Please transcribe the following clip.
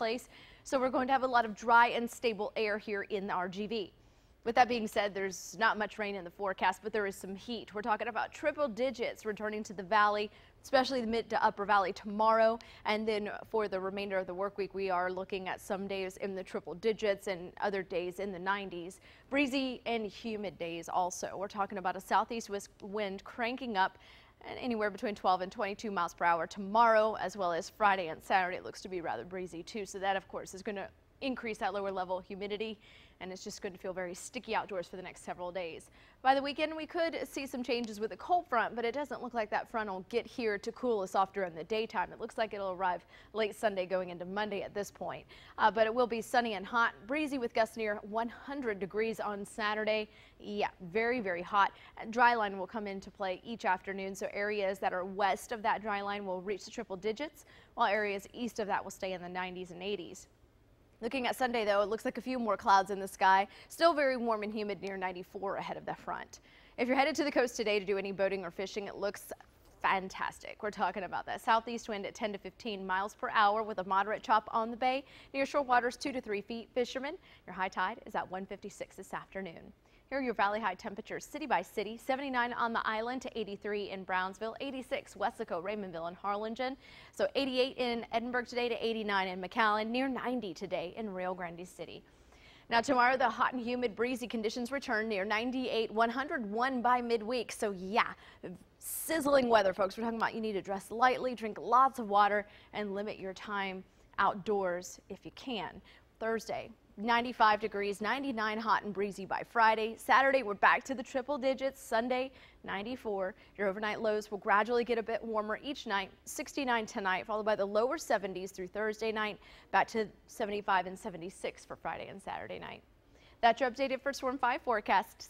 place. So we're going to have a lot of dry and stable air here in the RGV. With that being said, there's not much rain in the forecast, but there is some heat. We're talking about triple digits returning to the valley, especially the mid to upper valley tomorrow. And then for the remainder of the work week, we are looking at some days in the triple digits and other days in the 90s. Breezy and humid days also. We're talking about a southeast wind cranking up and anywhere between 12 and 22 miles per hour tomorrow, as well as Friday and Saturday. It looks to be rather breezy too. So that, of course, is going to increase that lower level humidity and it's just going to feel very sticky outdoors for the next several days. By the weekend, we could see some changes with a cold front, but it doesn't look like that front will get here to cool us off during the daytime. It looks like it'll arrive late Sunday going into Monday at this point. Uh, but it will be sunny and hot, breezy with gusts near 100 degrees on Saturday. Yeah, very, very hot. Dry line will come into play each afternoon, so areas that are west of that dry line will reach the triple digits, while areas east of that will stay in the 90s and 80s. Looking at Sunday, though, it looks like a few more clouds in the sky. Still very warm and humid near 94 ahead of the front. If you're headed to the coast today to do any boating or fishing, it looks fantastic. We're talking about that southeast wind at 10 to 15 miles per hour with a moderate chop on the bay. Near shore waters 2 to 3 feet. Fishermen, your high tide is at 156 this afternoon. Here are your valley high temperatures city by city 79 on the island to 83 in Brownsville, 86 Weslaco, Raymondville, and Harlingen. So 88 in Edinburg today to 89 in McAllen, near 90 today in Rio Grande City. Now tomorrow the hot and humid breezy conditions return near 98 101 by midweek. So yeah, sizzling weather folks. We're talking about you need to dress lightly, drink lots of water and limit your time outdoors if you can. Thursday 95 degrees, 99 hot and breezy by Friday. Saturday, we're back to the triple digits. Sunday, 94. Your overnight lows will gradually get a bit warmer each night. 69 tonight, followed by the lower 70s through Thursday night, back to 75 and 76 for Friday and Saturday night. That's your updated First Warn 5 forecast.